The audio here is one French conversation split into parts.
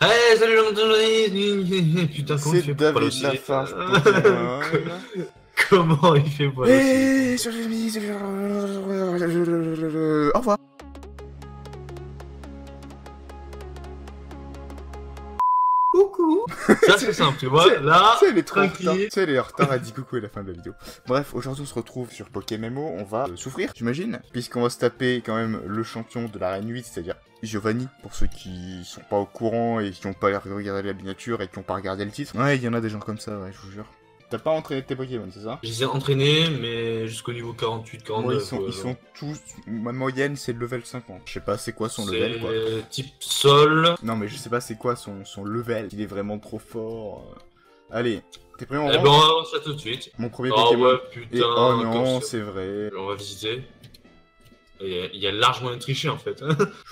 Hey, salut le monde Putain, comment il C'est fait pour pas David le Lafarge Euh, Pokémon. Comment il fait pour le Et sur les mises, Au revoir. Coucou Ça c'est simple, tu vois, C'est- là, Tu sais, elle est trop en tranquille. retard. Tu sais, elle est en retard, elle dit coucou à la fin de la vidéo. Bref, aujourd'hui on se retrouve sur Pokémon, on va euh, souffrir, j'imagine, puisqu'on va se taper quand même le champion de l'arène 8, c'est-à-dire Giovanni, pour ceux qui sont pas au courant et qui ont pas regardé la miniature et qui ont pas regardé le titre. Ouais, il y en a des gens comme ça, ouais, je vous jure. T'as pas entraîné tes Pokémon, c'est ça? Je les ai entraînés, mais jusqu'au niveau 48, 49. Moi, ils sont, euh, ils sont tous. Ma moyenne, c'est le level 50. Je sais pas c'est quoi son level, quoi. Type sol. Non, mais je sais pas c'est quoi son, son level. Il est vraiment trop fort. euh. Allez, t'es prêt en Eh ben, on va voir ça tout de suite. Mon premier Oh Pokémon. ouais, putain. Et oh non, c'est vrai. On va visiter. Il y a, il y a largement une tricher en fait.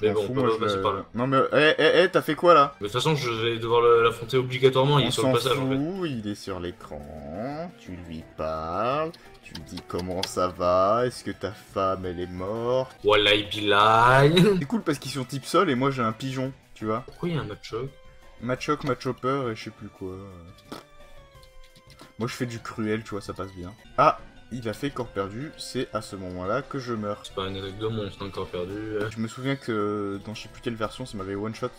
Je mais bon, fous, moi. Je le- par là. Non, mais eh, eh, eh, t'as fait quoi là? De toute façon, je vais devoir l'affronter obligatoirement, il est sur le passage en fait. il est sur l'écran. Tu lui parles. Tu lui dis comment ça va. Est-ce que ta femme elle est morte? Wallahi billahi. C'est cool parce qu'ils sont type sol et moi j'ai un pigeon, tu vois. Pourquoi il y a un match-up Machoc, Machopper et je sais plus quoi. Moi je fais du cruel, tu vois, ça passe bien. Ah, il a fait corps perdu, c'est à ce moment-là que je meurs. C'est pas une attaque de monstre encore perdu. euh. Je me souviens que dans je sais plus quelle version, ça m'avait one-shot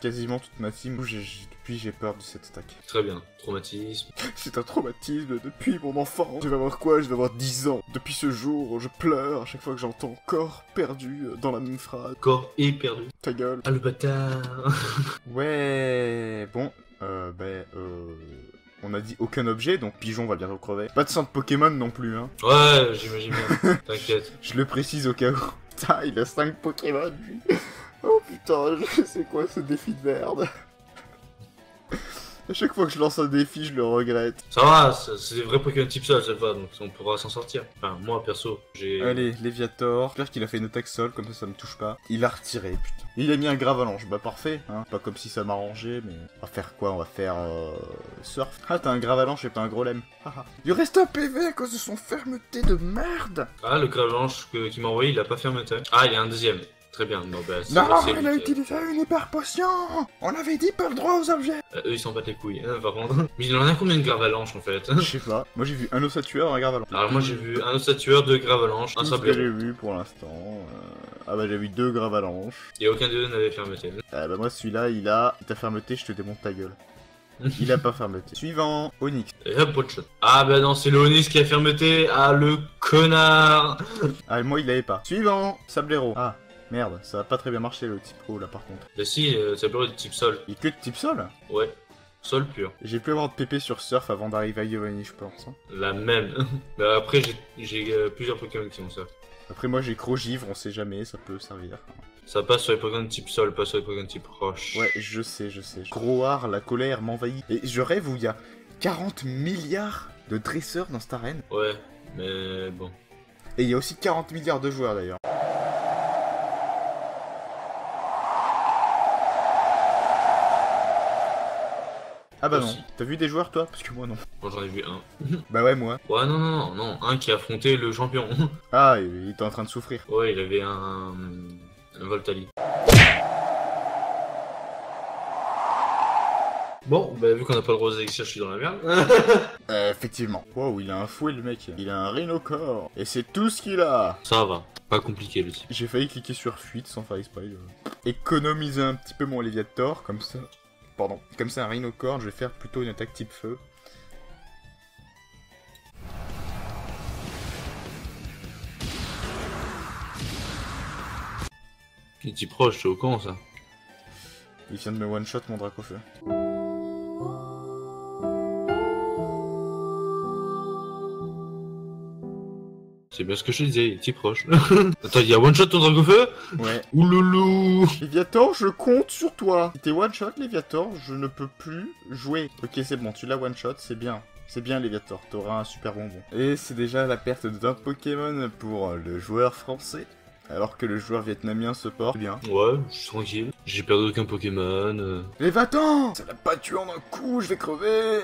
quasiment toute ma team. Depuis j'ai peur de cette attaque. Très bien. Traumatisme. C'est un traumatisme depuis mon enfance. Je vais avoir quoi? Je vais avoir 10 ans. Depuis ce jour, je pleure à chaque fois que j'entends corps perdu dans la même phrase. Corps et perdu. Ta gueule. Ah le bâtard. Ouais, bon, euh, ben, euh, on a dit aucun objet, donc pigeon va bientôt crever. Pas de centre Pokémon non plus, hein. Ouais, j'imagine bien. T'inquiète. Je le précise au cas où. Putain, il a 5 Pokémon, lui. Oh putain, je sais quoi ce défi de merde? À chaque fois que je lance un défi, je le regrette. Ça va, c'est des vrais Pokémon type sol cette fois, donc on pourra s'en sortir. Enfin, moi perso, j'ai. Allez, Léviator. J'espère qu'il a fait une attaque sol, comme ça ça me touche pas. Il a retiré, putain. Il a mis un gravalanche, bah parfait, hein. Pas comme si ça m'arrangeait, mais... On va faire quoi? On va faire... Euh... Surf. Ah, t'as un gravalanche et pas un gros lemme. Il reste un PV à cause de son fermeté de merde Ah, le Cravalanche que- qui m'a envoyé, il a pas fermé ta. Ah, il y a un deuxième. Très bien. Non, bah, c'est Non, il a utilisé une hyper potion On avait dit pas le droit aux objets Euh, eux, ils s'en battent les couilles, hein, par contre. Mais il en a combien de Gravalanche en fait Je sais pas. Moi j'ai vu un ossatueur, un gravalanche. Alors, moi j'ai vu un ossature, deux Gravalanche, un Tout ce que sablé. j'ai vu pour l'instant. euh, Ah bah j'ai vu deux gravalanches. Et aucun d'eux n'avait fermeté. Ah bah moi celui-là, il a... Ta fermeté, je te démonte ta gueule. Il a pas fermeté. Suivant, Onyx. Et hop. Ah, bah non, c'est le Onis qui a fermeté. Ah, le connard. Ah, moi il l'avait pas. Suivant, Sablero. Ah, merde, ça va pas très bien marcher le type pro là par contre. Bah, si, euh, ça peut être type sol. Il est que de type sol? Ouais. Sol pur. J'ai pu avoir de PP sur Surf avant d'arriver à Giovanni, je pense. hein. La même. bah, après, j'ai- j'ai euh, plusieurs Pokémon qui ont ça. Après moi j'ai Crogivre, on sait jamais, ça peut servir. Ça passe sur les Pokémon type sol, pas sur les Pokémon type roche. Ouais, je sais, je sais. Groar, la colère m'envahit. Et je rêve où il y a 40 milliards de dresseurs dans cette arène. Ouais, mais bon. Et il y a aussi 40 milliards de joueurs d'ailleurs. Ah bah non. T'as vu des joueurs toi? Parce que moi non. Bon, j'en ai vu un. Bah ouais moi. Ouais, non, non, non, non. Un qui a affronté le champion. Ah, il était en train de souffrir. ouais, il avait un. Un Voltali. Bon, bah, vu qu'on n'a pas le droit aux je suis dans la merde. Euh, effectivement. Wow, il a un fouet le mec. Il a un rhinocore. Et c'est tout ce qu'il a. Ça va. Pas compliqué le type. J'ai failli cliquer sur fuite sans faire exprès. Économiser un petit peu mon Léviator, comme ça. Pardon. Comme ça, un rhinocore, je vais faire plutôt une attaque type feu. Il est type roche, c'est au con ça. Il vient de me one-shot mon Dracofeu. C'est bien ce que je te disais, il est type roche. Attends, il y a one shot ton Dragofeu Ouais. Ouloulou Léviator, je compte sur toi. Si t'es one-shot, Léviator, je ne peux plus jouer. Ok, c'est bon, tu l'as one-shot, c'est bien. C'est bien, Léviator, t'auras un super bonbon. Et c'est déjà la perte d'un Pokémon pour le joueur français. Alors que le joueur vietnamien se porte bien. Ouais, je suis tranquille. J'ai perdu aucun Pokémon. euh. Mais va-t'en Ça l'a pas tué en un coup, je vais crever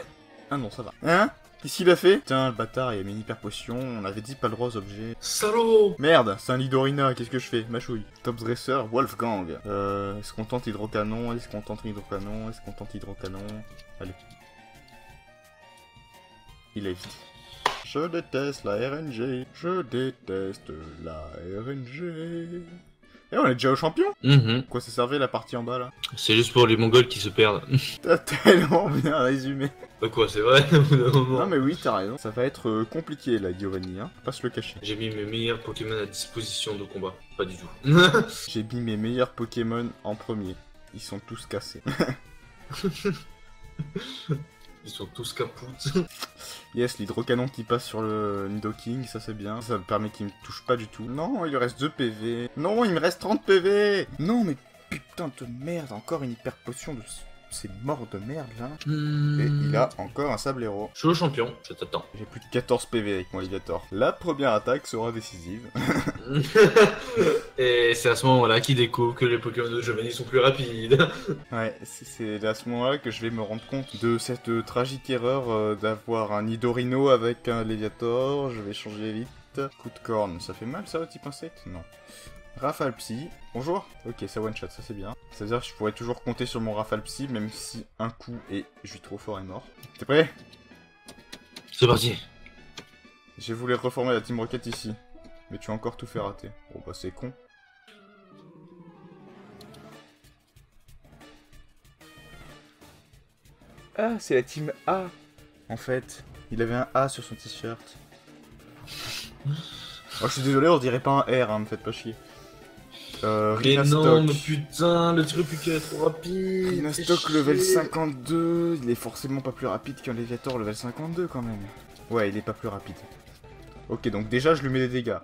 Ah non, ça va. Hein? Qu'est-ce qu'il a fait Tiens, le bâtard, il a mis une hyper potion. On avait dit pas le droit aux objets. Salaud Merde, c'est un Lidorina, qu'est-ce que je fais Machouille. Top Dresser, Wolfgang. Euh, est-ce qu'on tente hydrocanon Est-ce qu'on tente hydrocanon Est-ce qu'on tente hydrocanon Allez. Il est vite. Je déteste la RNG. Je déteste la RNG. Et on est déjà au champion Mhm. Quoi ça servait la partie en bas là C'est juste pour les mongols qui se perdent. T'as tellement bien résumé. Bah quoi, c'est vrai au bout d'un moment. Non mais oui, t'as raison. Ça va être euh, compliqué là, Giovanni, hein. Faut pas se le cacher. J'ai mis mes meilleurs Pokémon à disposition de combat. Pas du tout. J'ai mis mes meilleurs Pokémon en premier. Ils sont tous cassés. Ils sont tous capoutes. Yes, l'hydrocanon qui passe sur le Nidoking, ça c'est bien. Ça me permet qu'il me touche pas du tout. Non, il lui reste 2 PV. Non, il me reste 30 PV Non, mais putain de merde, encore une hyper potion de ces morts de merde là. Et il a encore un sablero. Je suis le champion, je t'attends. J'ai plus de 14 PV avec mon Alligator. La première attaque sera décisive. Et c'est à ce moment-là qu'il découvre que les Pokémon de Giovanni sont plus rapides. Ouais, c'est- c'est à ce moment-là que je vais me rendre compte de cette euh, tragique erreur euh, d'avoir un Nidorino avec un Léviator. Je vais changer vite. Coup de corne, ça fait mal ça au type insecte? Non. Rafale Psy. Bonjour Ok, ça one shot, ça c'est bien. C'est-à-dire que je pourrais toujours compter sur mon Rafale Psy, même si un coup et je suis trop fort et mort. T'es prêt? C'est parti. J'ai voulu reformer la Team Rocket ici. Mais tu as encore tout fait rater. Bon bah c'est con. Ah, c'est la Team A. En fait, il avait un A sur son t-shirt. Oh, je suis désolé, on dirait pas un R, hein, me faites pas chier. Euh, Mais Rina non, Stock. mais putain, le truc est trop rapide. Rina fais Stock level chier. 52, il est forcément pas plus rapide qu'un Léviator level 52 quand même. Ouais, il est pas plus rapide. Ok, donc déjà je lui mets des dégâts.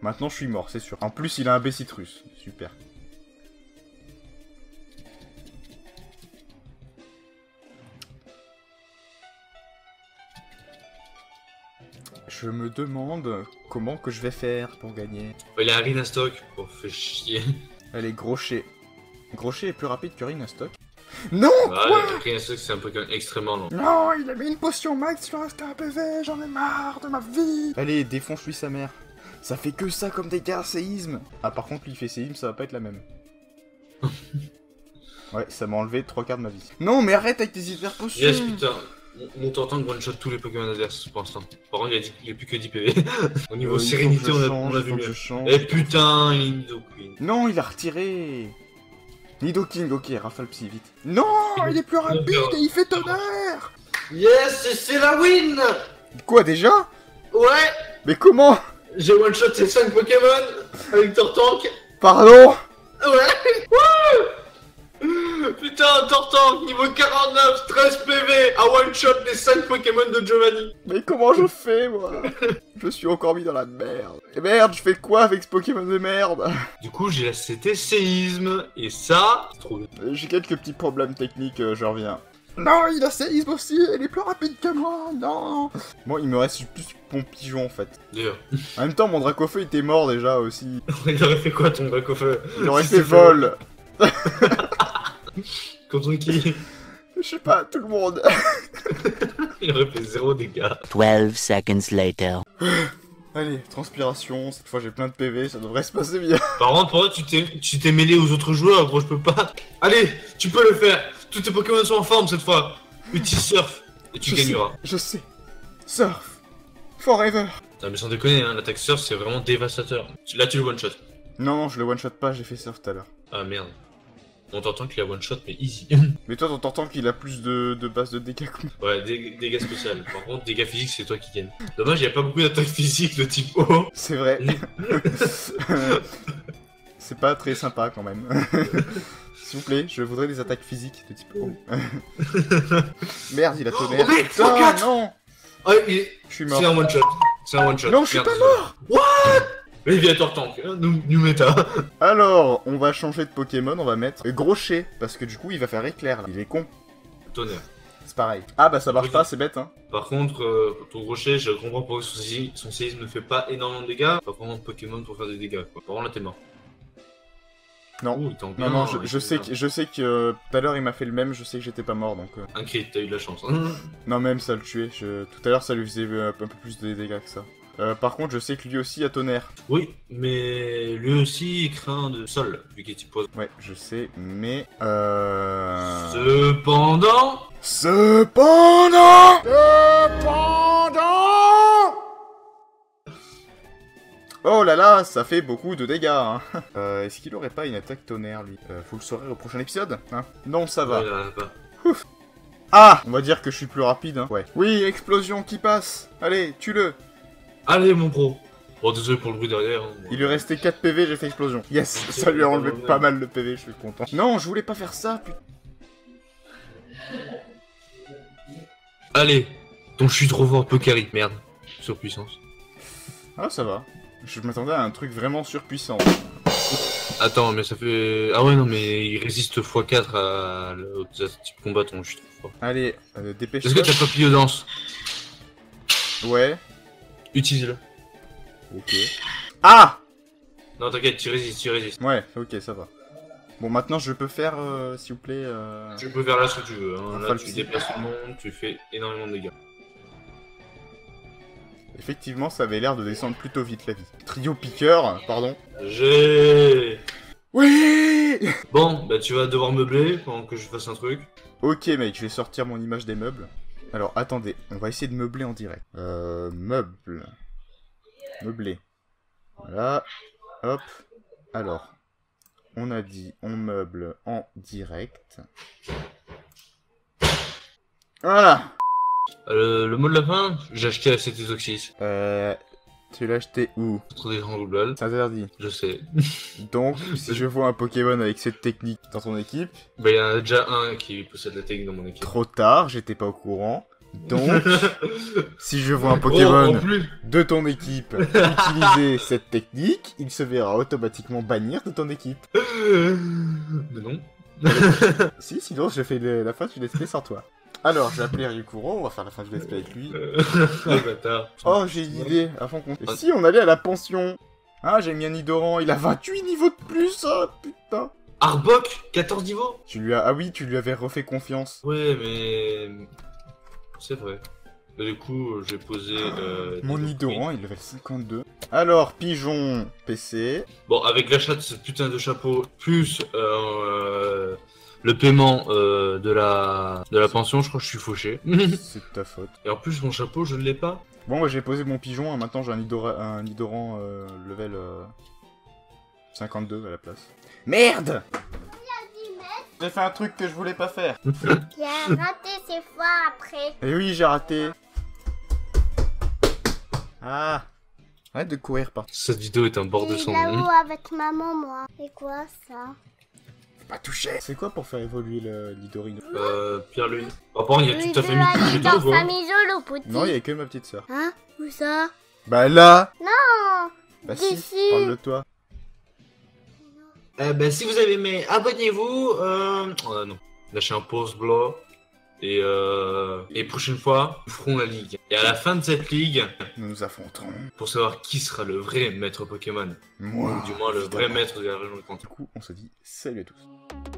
Maintenant je suis mort, c'est sûr. En plus il a un B-Citrus, super. Je me demande comment que je vais faire pour gagner. Il a un Rina Stock. Oh, fait chier. Allez, Grochet. Grochet est plus rapide que Rina Stock. Non Rina Stock, c'est un Pokémon extrêmement lent. Non, il a mis une potion max, reste un PV, j'en ai marre de ma vie Allez, défonce-lui sa mère. Ça fait que ça comme dégâts, séisme Ah, par contre, lui, il fait séisme, ça va pas être la même. ouais, ça m'a enlevé trois quarts de ma vie. Non, mais arrête avec tes hyper potions Yes, putain. Mon- Mon Tortank one-shot tous les Pokémon adverses pour l'instant. Par contre, il a, a plus que 10 PV. Au niveau Euh, sérénité, on a, change, on a vu mieux. Eh putain, il est Nidoqueen. Non, il a retiré Nidoking, ok, rafale psy, vite. Non, il est plus rapide et il fait tonnerre Yes, c'est la win Quoi, déjà? Ouais Mais comment? J'ai one-shot ces 5 Pokémon avec Tortank. Pardon? Ouais Wouh Putain, Tortank, niveau 49, 13 PV, à one-shot les 5 Pokémon de Giovanni. Mais comment je fais, moi? Je suis encore mis dans la merde. Et merde, je fais quoi avec ce Pokémon de merde? Du coup, j'ai la CT séisme, et ça, c'est trop bien. J'ai quelques petits problèmes techniques, euh, je reviens. Non, il a séisme aussi, il est plus rapide que moi, non Moi, il me reste plus mon pigeon, en fait. D'ailleurs, En même temps, mon Dracofeu était mort déjà aussi. il aurait fait quoi ton bac au feu Il aurait fait vol. Contre qui Je sais pas, tout le monde. Il aurait fait 0 dégâts. 12 seconds later. Allez, transpiration, cette fois j'ai plein de PV, ça devrait se passer bien. Par contre, pour moi, tu t'es, tu t'es mêlé aux autres joueurs, gros, je peux pas. Allez, tu peux le faire. Tous tes Pokémon sont en forme cette fois. Utilise Surf et tu Je gagneras. sais, je sais. Surf. Forever. Non, mais sans déconner, hein, l'attaque Surf c'est vraiment dévastateur. Là, tu le one shot. Non, non, je le one-shot pas, j'ai fait surf tout à l'heure. Ah merde. On t'entend qu'il a one shot, mais easy. Mais toi, t'entends qu'il a plus de, de base de dégâts que ouais, dé- dégâts spéciaux. Par contre, dégâts physiques, c'est toi qui gagne. Dommage, il y a pas beaucoup d'attaques physiques de type O. C'est vrai. C'est pas très sympa quand même. S'il vous plaît, je voudrais des attaques physiques de type O. Merde, il a tonnerre. Oh, Putain, F4. non Ah, il est- Je suis mort. c'est un one shot. C'est un one shot. Non, je suis Merde, pas mort Léviator Tank, hein, nous, nous méta. Alors, on va changer de Pokémon, on va mettre Grochet, parce que du coup, il va faire éclair, là. Il est con. Tonnerre. C'est pareil. Ah bah ça marche pas, c'est bête, hein. Par contre, euh, ton rocher, je comprends pourquoi son séisme, son séisme ne fait pas énormément de dégâts. Pas vraiment de Pokémon pour faire des dégâts, quoi. Par contre, là, t'es mort. Non. Non, bien, non, je, sais que, je sais que euh, tout à l'heure il m'a fait le même, je sais que j'étais pas mort donc. euh, Un crit, t'as eu de la chance. Non, même ça le tuait. Je... Tout à l'heure ça lui faisait euh, un peu plus de dégâts que ça. Euh, par contre, je sais que lui aussi a tonnerre. oui, mais lui aussi il craint de sol, vu qu'il est type poison. Ouais, je sais, mais. Euh. Cependant, Cependant Cependant Oh là là, ça fait beaucoup de dégâts. Hein. Euh, Est-ce qu'il aurait pas une attaque tonnerre lui? Euh, Faut le saurer au prochain épisode hein? Non, ça va. Ouais, là, bah. Ah On va dire que je suis plus rapide. Hein. Ouais. Oui, explosion qui passe. Allez, tue-le. Allez mon bro. Bon, désolé pour le bruit derrière. hein. Il lui restait 4 PV, j'ai fait explosion. Yes, ça lui a enlevé pas mal de PV, je suis content. Non, je voulais pas faire ça, putain. Allez, ton chute trop fort peu carry. Merde, surpuissance. Ah, ça va. Je m'attendais à un truc vraiment surpuissant. Attends, mais ça fait. Ah ouais, non, mais il résiste x4 à l'autre type combat, ton chute trop fort. Allez, euh, Est-ce dépêche-toi. que t'as pas pillé danse? Ouais, Utilise-le. ok. Ah Non, t'inquiète, tu résistes, tu résistes. Ouais, ok, ça va. Bon, maintenant, je peux faire, euh, s'il vous plaît... euh, Tu peux faire là ce que tu veux. Hein. Enfin, Là, tu déplaces le monde, tu fais énormément de dégâts. Effectivement, ça avait l'air de descendre plutôt vite, la vie. Trio piqueur, pardon. J'ai. Oui Bon, bah tu vas devoir meubler pendant que je fasse un truc. Ok, mec, je vais sortir mon image des meubles. Alors, attendez, on va essayer de meubler en direct. Euh, meubles. Meubler. Voilà. Hop. Alors, on a dit on meuble en direct. Voilà Euh, le mot de la fin, j'ai acheté à cet Exoxys. Euh, tu l'as acheté où Trop des grands global, C'est interdit. je sais. Donc, si je vois un Pokémon avec cette technique dans ton équipe, Bah, il y en a déjà un qui possède la technique dans mon équipe. trop tard, j'étais pas au courant. Donc, si je vois un Oh, Pokémon plus de ton équipe utiliser cette technique, il se verra automatiquement bannir de ton équipe. Mais non. Si, sinon je fais le- la fin let's play sans toi. Alors, je vais appeler Ryukuro, on va faire la fin du let's play avec lui. Euh, ah. Oh, j'ai une idée, compte. Et si on allait à la pension Ah, j'ai mis un Nidoran, il a 28 niveaux de plus, oh putain Arbok 14 niveaux? Tu lui as... Ah oui, tu lui avais refait confiance. Ouais, mais. C'est vrai. Du coup, j'ai posé. Euh, Mon Nidoran, il level 52. Alors, Pigeon PC. Bon, avec l'achat de ce putain de chapeau, plus euh, le paiement euh, de, la, de la pension, je crois que je suis fauché. C'est de ta faute. Et en plus, mon chapeau, je ne l'ai pas. Bon, moi j'ai posé mon pigeon, hein, maintenant j'ai un, Nidoran euh, level euh, 52 à la place. Merde J'ai fait un truc que je voulais pas faire. J'ai raté ces fois après. Et Eh oui, j'ai raté. Ah Arrête de courir par... Cette vidéo est un bord de Et son là-haut avec maman, moi. Et quoi ça? Pas C'est quoi pour faire évoluer le Lidorino Euh, Pierre Lune. Par contre, il y a toute ta de famille qui petit. Non, il y a que ma petite sœur. Hein Où ça Bah là Non Bah si, D'ici. parle de toi. Euh, bah, si vous avez aimé, abonnez-vous. Euh... Oh, non. Lâchez un pause blanc. Et, euh... et prochaine fois, nous ferons la ligue. Et à la fin de cette ligue, Nous nous affronterons. pour savoir qui sera le vrai maître Pokémon, Moi. ou du moins le vrai maître de la région de Kanto. Du coup, on se dit salut à tous.